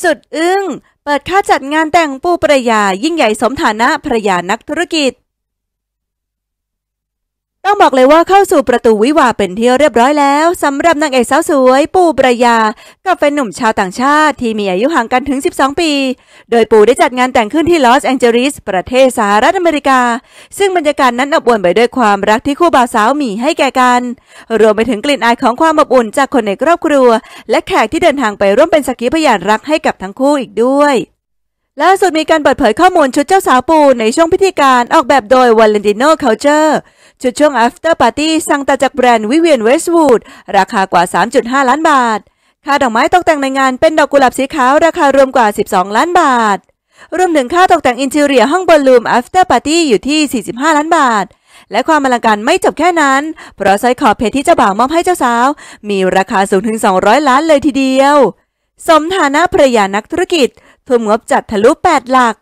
สุดอึ้ง เปิดค่าจัดงานแต่งปูประยา ยิ่งใหญ่สมฐานะภรรยานักธุรกิจ ต้องบอกเลยว่าเข้าสู่ประตูวิวาเป็นที่เรียบร้อยแล้วสำหรับนางเอกสาวสวย ปูปรายา กับแฟนหนุ่มชาวต่างชาติที่มีอายุห่างกันถึง 12 ปี โดยปูได้จัดงานแต่งขึ้นที่ลอสแองเจลิสประเทศสหรัฐอเมริกา ซึ่งบรรยากาศนั้นอบอวลไปด้วยความรักที่คู่บ่าวสาวมีให้แก่กัน รวมไปถึงกลิ่นอายของความอบอุ่นจากคนในครอบครัว และแขกที่เดินทางไปร่วมเป็นสักขีพยานรักให้กับทั้งคู่อีกด้วย ล่าสุดมีการเปิดเผยข้อมูลชุดเจ้าสาวปูในช่วงพิธีการออกแบบโดย Valentino Culture ชุดช่วง After Party สั่งตัดจากแบรนด์ Vivienne Westwood ราคากว่า 3.5 ล้านบาท ค่าดอกไม้ตกแต่งในงานเป็นดอกกุหลาบสีขาวราคารวมกว่า 12 ล้านบาท รวมถึงค่าตกแต่งอินเทอร์เรียห้องบอลลูม After Party อยู่ที่ 45 ล้านบาท และความอลังการไม่จบแค่นั้น เพราะสร้อยคอเพชรที่เจ้าบ่าวมอบให้เจ้าสาว มีราคาสูงถึง 200 ล้านเลยทีเดียว สมฐานะภรรยานักธุรกิจ เพิ่มงบจัดทะลุ8หลัก